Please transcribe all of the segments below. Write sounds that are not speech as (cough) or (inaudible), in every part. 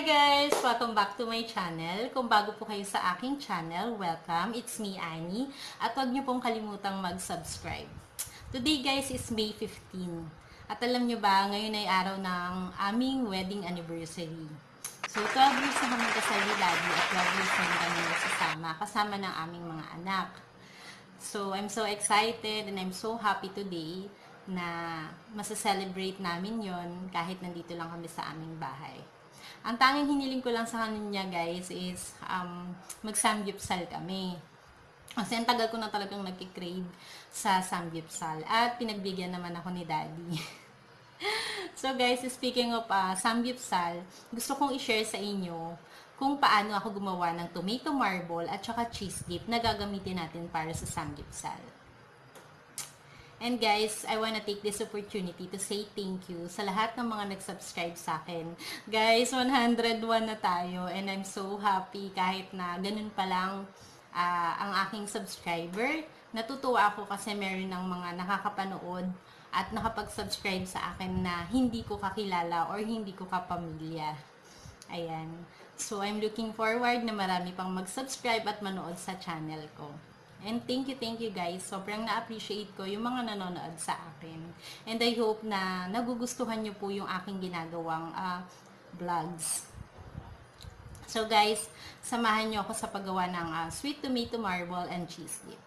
Hi guys! Welcome back to my channel. Kung bago po kayo sa aking channel, welcome. It's me, Annie. At huwag niyo pong kalimutang mag-subscribe. Today guys is May 15. At alam niyo ba, ngayon ay araw ng aming wedding anniversary. So, 12 years na kami kasal ni Daddy at 12 years na kami nagsasama kasama ng aming mga anak. So, I'm so excited and I'm so happy today na masaselebrate namin yon kahit nandito lang kami sa aming bahay. Ang tanging hiniling ko lang sa kanya guys is um, mag-samgyupsal kami. Kasi ang tagal ko na talagang nagkikrave sa samgyupsal. At pinagbigyan naman ako ni daddy. (laughs) so guys, speaking of uh, samgyupsal, gusto kong i-share sa inyo kung paano ako gumawa ng tomato marble at saka cheese dip na gagamitin natin para sa samgyupsal. And guys, I wanna take this opportunity to say thank you sa lahat ng mga nag-subscribe sa akin. Guys, 101 na tayo and I'm so happy kahit na ganun pa lang uh, ang aking subscriber. Natutuwa ako kasi meron ng mga nakakapanood at nakapag-subscribe sa akin na hindi ko kakilala or hindi ko kapamilya. Ayan. So, I'm looking forward na marami pang mag-subscribe at manood sa channel ko. And thank you, thank you guys. Sobrang na-appreciate ko yung mga nanonood sa akin. And I hope na nagugustuhan nyo po yung aking ginagawang uh, vlogs. So guys, samahan nyo ako sa paggawa ng uh, sweet tomato marble and cheese dip.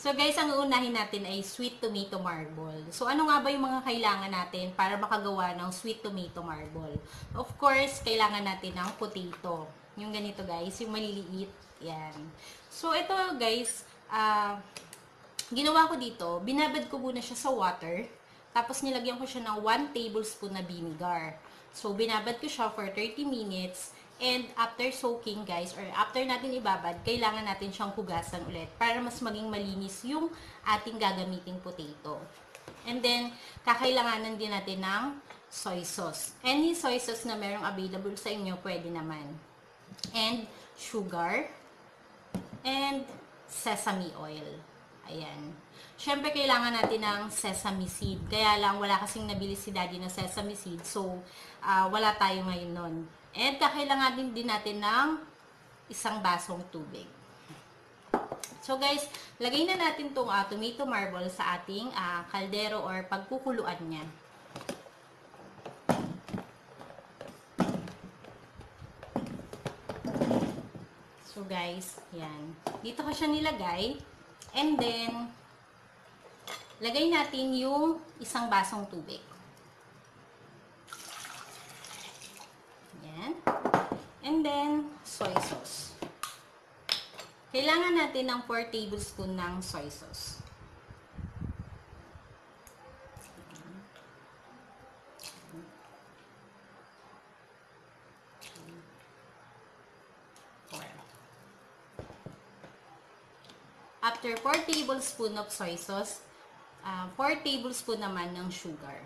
So guys, ang uunahin natin ay sweet tomato marble. So ano nga ba yung mga kailangan natin para makagawa ng sweet tomato marble? Of course, kailangan natin ng potato. Yung ganito guys, yung maliliit. Yan. So ito guys, uh, ginawa ko dito, binabad ko muna siya sa water. Tapos nilagyan ko siya ng 1 tablespoon na vinegar. So binabad ko siya for 30 minutes. And after soaking guys, or after natin ibabad, kailangan natin siyang hugasan ulit para mas maging malinis yung ating gagamiting potato. And then, kakailanganan din natin ng soy sauce. Any soy sauce na merong available sa inyo, pwede naman. And sugar. And sesame oil. Ayan. Siyempre, kailangan natin ng sesame seed. Kaya lang, wala kasing nabili si daddy ng sesame seed. So, uh, wala tayo ngayon nun. And kakailangan din, din natin ng isang basong tubig. So guys, lagay na natin tong uh, tomato marble sa ating uh, kaldero or pagkukuluan niya. So guys, yan. Dito ko siya nilagay. And then, lagay natin yung isang basong tubig. Yan. And then, soy sauce. Kailangan natin ng 4 tablespoon ng soy sauce. After 4 tablespoon of soy sauce, uh, 4 tablespoon naman ng sugar.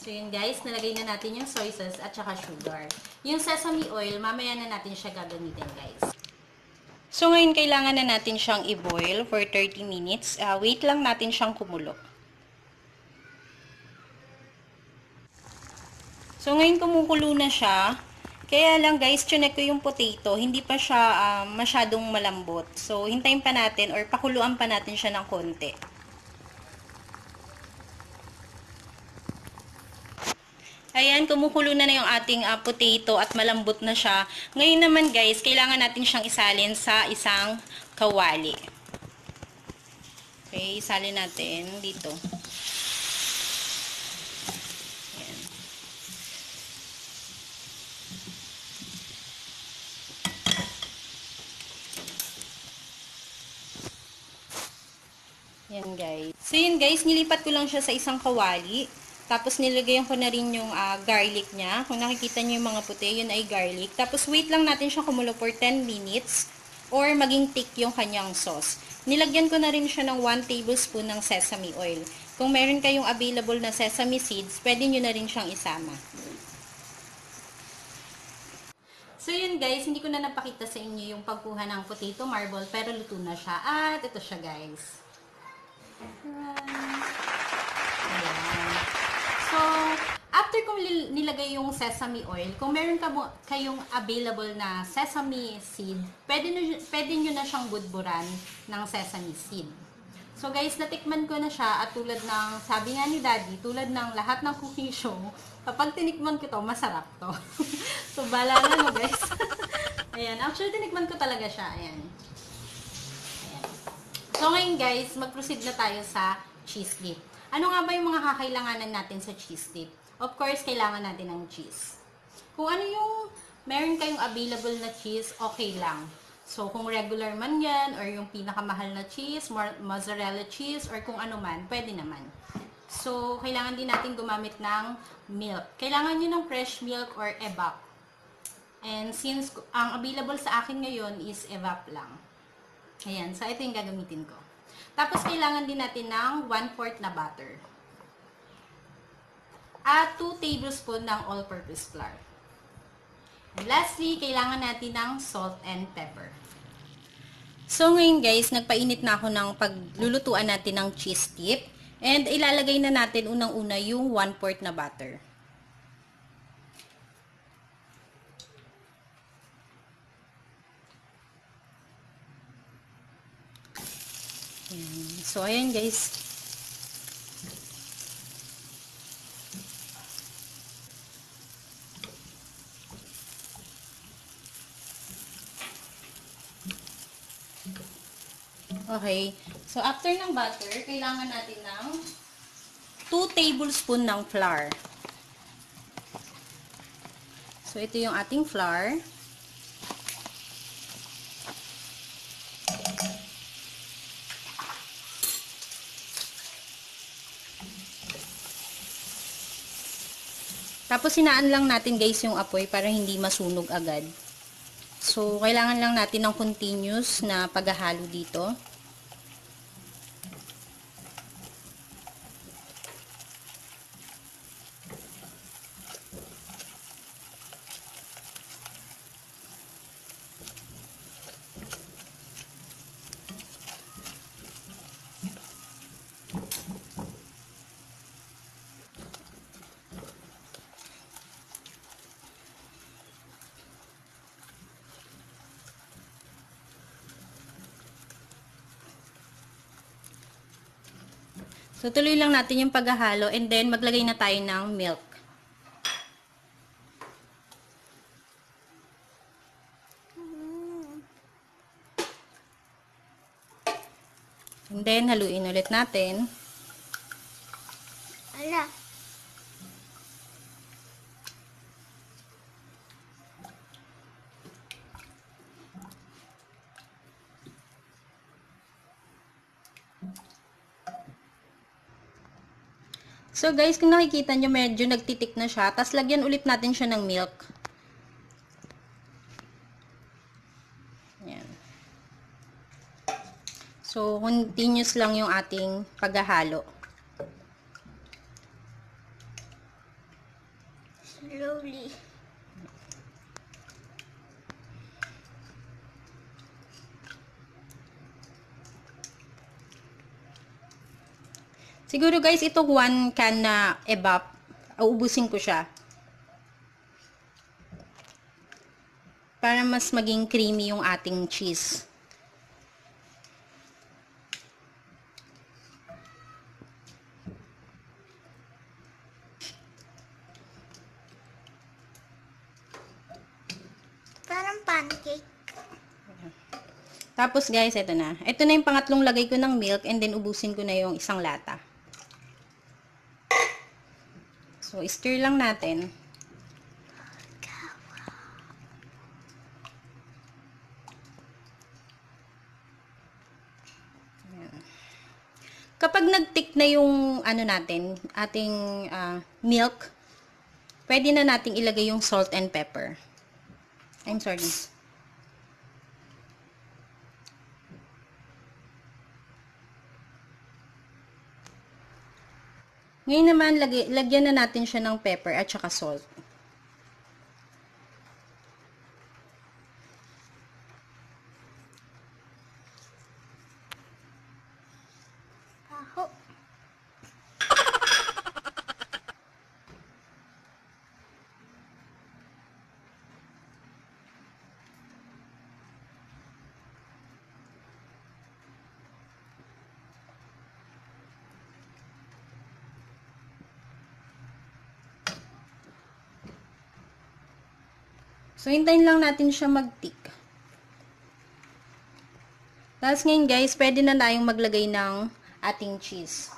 So yun guys, nalagay na natin yung soy sauce at saka sugar. Yung sesame oil, mamaya na natin siya gagamitin guys. So ngayon kailangan na natin siyang i-boil for 30 minutes. Uh, wait lang natin siyang kumulo. So ngayon kumukulo na siya. Kaya lang guys, chinek ko yung potato, hindi pa siya uh, masyadong malambot. So hintayin pa natin or pakuluan pa natin siya ng konti. Ayan, kumukulo na na yung ating uh, potato at malambot na siya. Ngayon naman guys, kailangan natin siyang isalin sa isang kawali. Okay, isalin natin dito. Ayan. Yan guys. So yun guys, nilipat ko lang siya sa isang kawali. Tapos nilagayan ko na rin yung uh, garlic niya. Kung nakikita niyo yung mga puti, yun ay garlic. Tapos wait lang natin siya kumulo for 10 minutes or maging thick yung kanyang sauce. Nilagyan ko na rin siya ng 1 tablespoon ng sesame oil. Kung meron kayong available na sesame seeds, pwede nyo na rin siyang isama. So yun guys, hindi ko na napakita sa inyo yung pagkuha ng potato marble pero luto na siya. At ito siya guys. Ayan. So, after kong nilagay yung sesame oil, kung meron ka mo, kayong available na sesame seed, pwede, nyo, pwede nyo na siyang budburan ng sesame seed. So guys, natikman ko na siya at tulad ng, sabi nga ni Daddy, tulad ng lahat ng cooking show, kapag tinikman ko to, masarap to. (laughs) so bala na no guys. (laughs) Ayan, actually tinikman ko talaga siya. Ayan. Ayan. So ngayon guys, mag-proceed na tayo sa cheese dip. Ano nga ba yung mga kakailanganan natin sa cheese dip? Of course, kailangan natin ng cheese. Kung ano yung meron kayong available na cheese, okay lang. So, kung regular man yan, or yung pinakamahal na cheese, mo- mozzarella cheese, or kung ano man, pwede naman. So, kailangan din natin gumamit ng milk. Kailangan nyo ng fresh milk or evap. And since ang available sa akin ngayon is evap lang. Ayan, so ito yung gagamitin ko. Tapos, kailangan din natin ng 1-4 na butter. At 2 tablespoon ng all-purpose flour. And lastly, kailangan natin ng salt and pepper. So ngayon guys, nagpainit na ako ng paglulutuan natin ng cheese dip. And ilalagay na natin unang-una yung 1-4 na butter. So ayan guys, Okay. So, after ng butter, kailangan natin ng 2 tablespoon ng flour. So, ito yung ating flour. Tapos, sinaan lang natin guys yung apoy para hindi masunog agad. So, kailangan lang natin ng continuous na paghahalo dito. So, tuloy lang natin yung paghahalo and then maglagay na tayo ng milk. And then, haluin ulit natin. Ala. So, guys, kung nakikita nyo, medyo nagtitik na siya. Tapos, lagyan ulit natin siya ng milk. Yan. So, continuous lang yung ating paghahalo. Siguro guys, itong one can na evap, uubusin ko siya. Para mas maging creamy yung ating cheese. Parang pancake. Tapos guys, ito na. Ito na yung pangatlong lagay ko ng milk and then ubusin ko na yung isang lata. So, stir lang natin. Kapag nagtik na yung ano natin, ating ah, milk, pwede na nating ilagay yung salt and pepper. I'm sorry. Ngayon naman, lagyan na natin siya ng pepper at saka salt. So, hintayin lang natin siya mag-tick. Tapos ngayon guys, pwede na tayong maglagay ng ating cheese.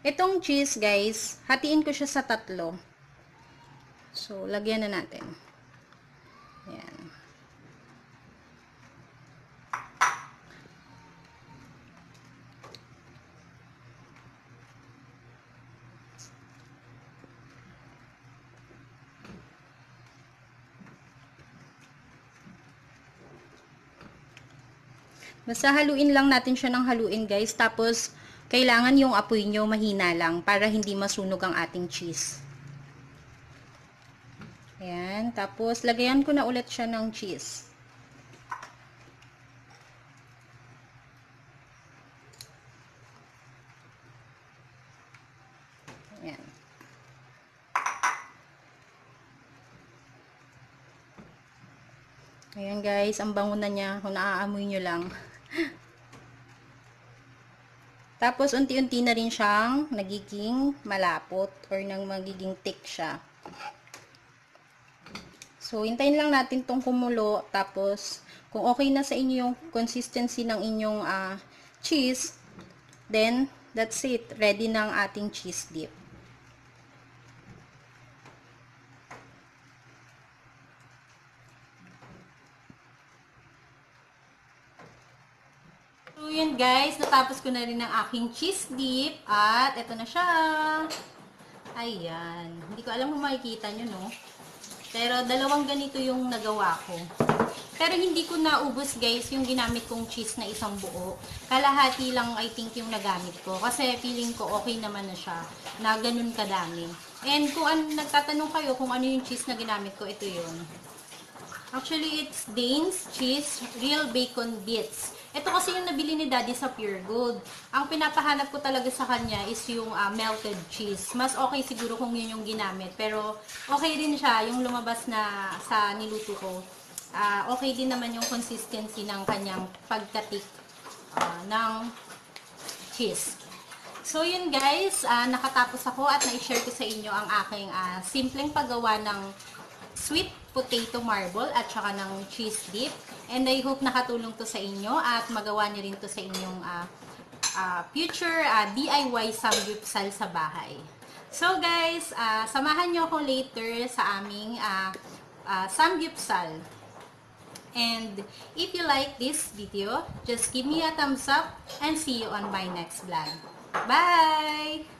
Itong cheese guys, hatiin ko siya sa tatlo. So, lagyan na natin. Basta haluin lang natin siya ng haluin guys. Tapos, kailangan yung apoy nyo mahina lang para hindi masunog ang ating cheese. Ayan. Tapos, lagayan ko na ulit siya ng cheese. Ayan. Ayan guys, ang bango na niya. Kung naaamoy nyo lang. Tapos, unti-unti na rin siyang nagiging malapot or nang magiging thick siya. So, hintayin lang natin tong kumulo. Tapos, kung okay na sa inyo yung consistency ng inyong ah, cheese, then, that's it. Ready na ang ating cheese dip. So, yun guys. Natapos ko na rin ang aking cheese dip. At, eto na siya. Ayan. Hindi ko alam kung makikita nyo, no? Pero, dalawang ganito yung nagawa ko. Pero, hindi ko naubos, guys, yung ginamit kong cheese na isang buo. Kalahati lang, I think, yung nagamit ko. Kasi, feeling ko, okay naman na siya. Na ganun kadami. And, kung an nagtatanong kayo kung ano yung cheese na ginamit ko, ito yun. Actually, it's Dane's Cheese Real Bacon Bits. Ito kasi yung nabili ni Daddy sa Pure Gold. Ang pinapahanap ko talaga sa kanya is yung ah, melted cheese. Mas okay siguro kung yun yung ginamit. Pero okay din siya, yung lumabas na sa niluto ko. Ah, okay din naman yung consistency ng kanyang pagkatik ah, ng cheese. So yun guys, ah, nakatapos ako at na-share ko sa inyo ang aking ah, simpleng paggawa ng sweet potato marble at saka ng cheese dip. And I hope nakatulong to sa inyo at magawa niyo rin to sa inyong ah, ah, future ah, DIY samgyupsal sa bahay. So guys, ah, samahan niyo ako later sa aming ah, ah, samgyupsal. And if you like this video, just give me a thumbs up and see you on my next vlog. Bye!